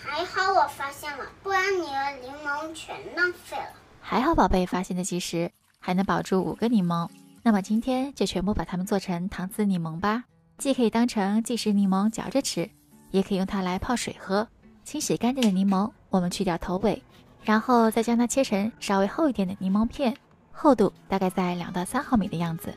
还好我发现了，不然你的柠檬全浪费了。还好宝贝发现的及时，还能保住五个柠檬。那么今天就全部把它们做成糖渍柠檬吧，既可以当成即食柠檬嚼着吃，也可以用它来泡水喝。清洗干净的柠檬，我们去掉头尾，然后再将它切成稍微厚一点的柠檬片，厚度大概在两到三毫米的样子。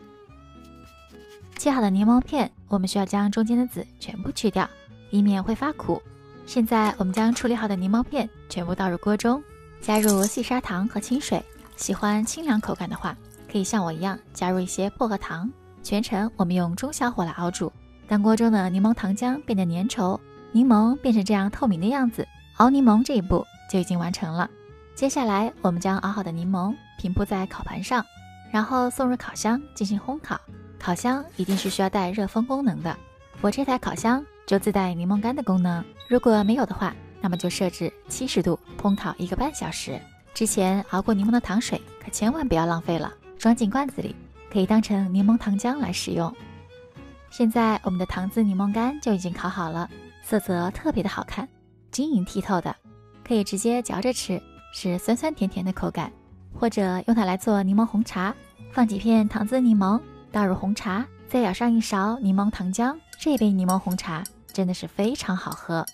切好的柠檬片，我们需要将中间的籽全部去掉，以免会发苦。现在我们将处理好的柠檬片全部倒入锅中。加入细砂糖和清水，喜欢清凉口感的话，可以像我一样加入一些薄荷糖。全程我们用中小火来熬煮，当锅中的柠檬糖浆变得粘稠，柠檬变成这样透明的样子，熬柠檬这一步就已经完成了。接下来，我们将熬好的柠檬平铺在烤盘上，然后送入烤箱进行烘烤。烤箱一定是需要带热风功能的，我这台烤箱就自带柠檬干的功能，如果没有的话。那么就设置七十度烘烤一个半小时。之前熬过柠檬的糖水可千万不要浪费了，装进罐子里，可以当成柠檬糖浆来使用。现在我们的糖渍柠檬干就已经烤好了，色泽特别的好看，晶莹剔透的，可以直接嚼着吃，是酸酸甜甜的口感。或者用它来做柠檬红茶，放几片糖渍柠檬，倒入红茶，再舀上一勺柠檬糖浆，这杯柠檬红茶真的是非常好喝。